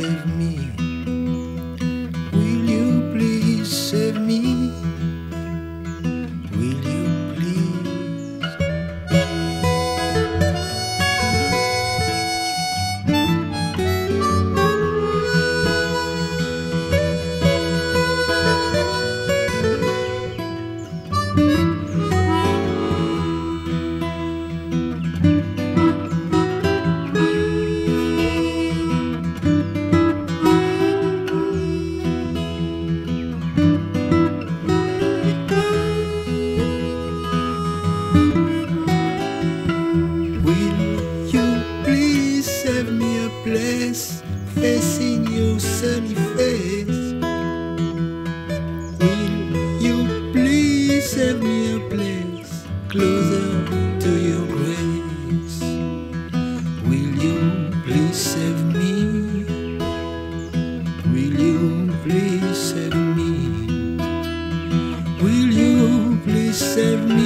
save me? Will you please save me? Will you please? Save me a place facing your sunny face? Will you please save me a place closer to your grace? Will you please save me? Will you please save me? Will you please save me?